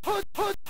put, put.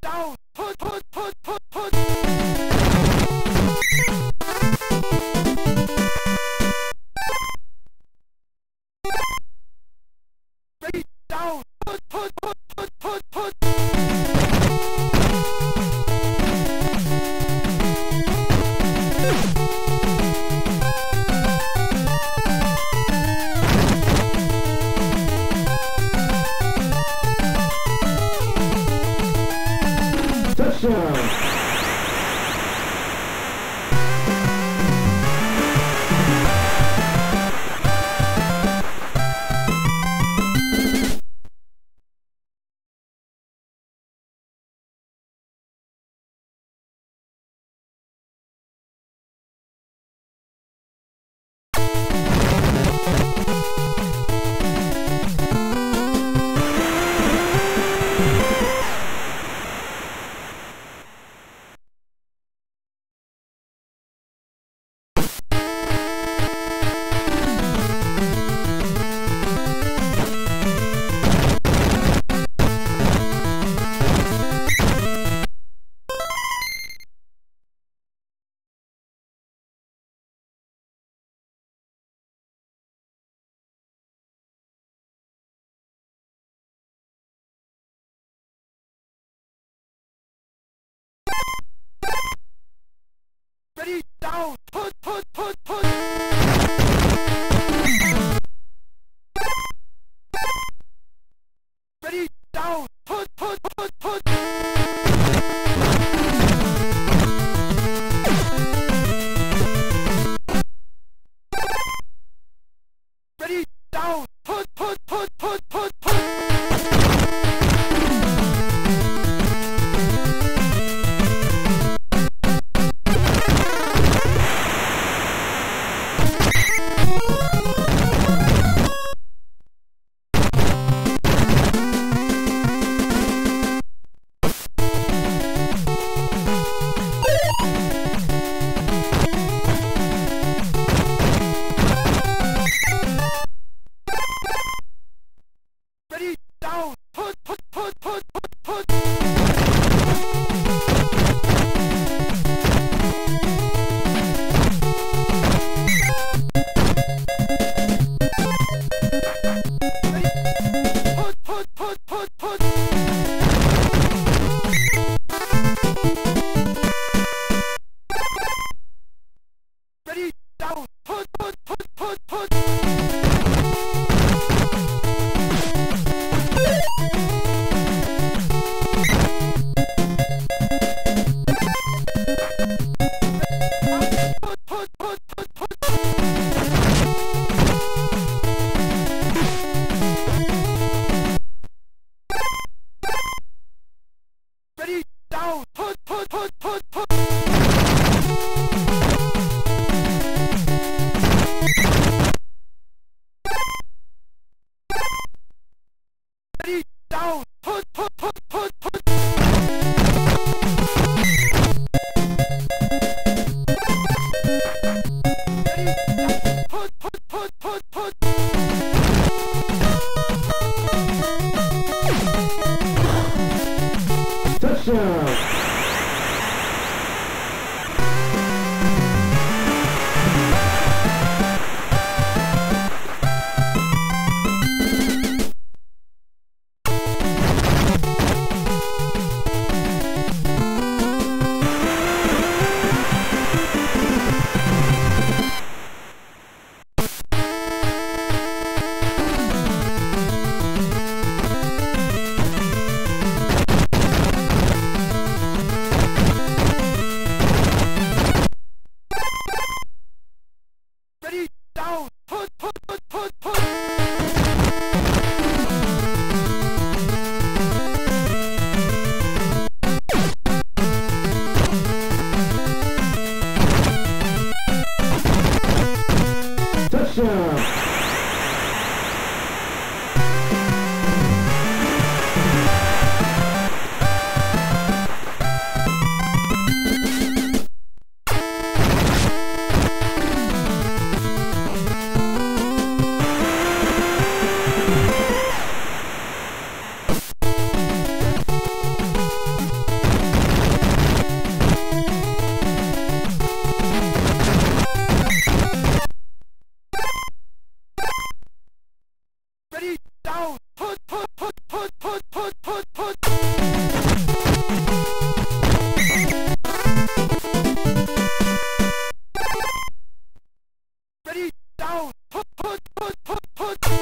Down. you touchdown. Good.